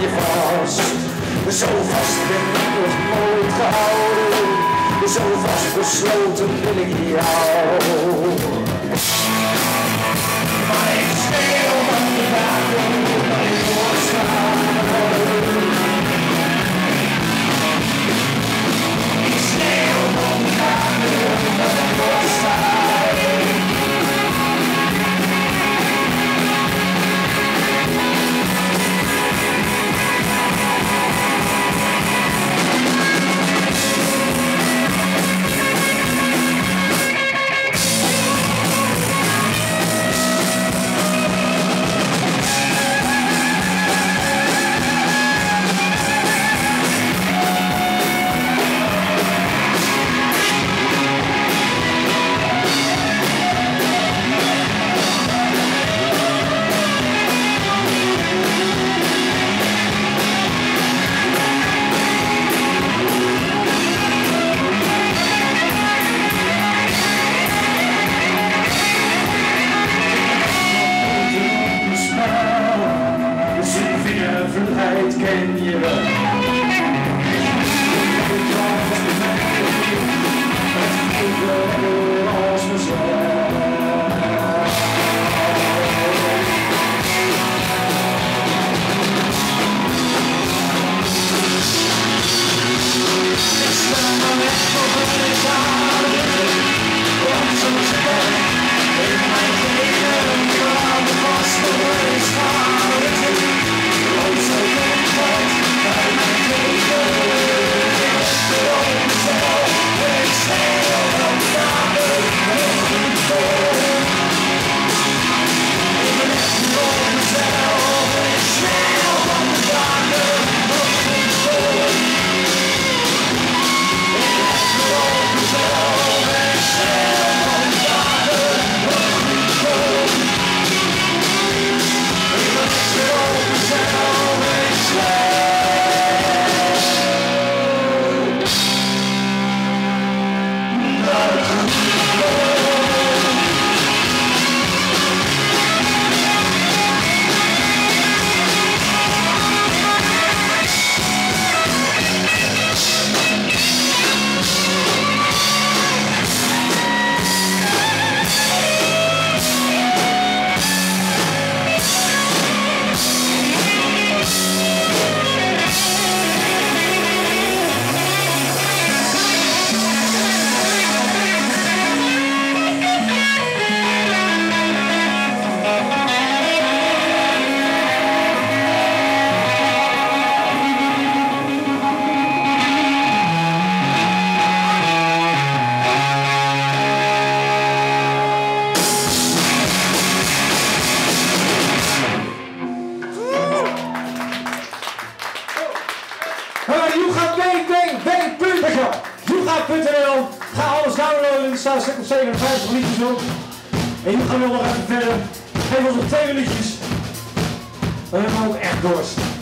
je vast. Zo vast ben ik nog nooit gehouden. Zo vast besloten wil ik jou. Wahrheit kennt jeder. Yoega.nl Ga alles downloaden, er staan 57 liedjes op. En nu gaan we nog even verder. Geef ons nog twee minuutjes. Dan hebben we ook echt dorst.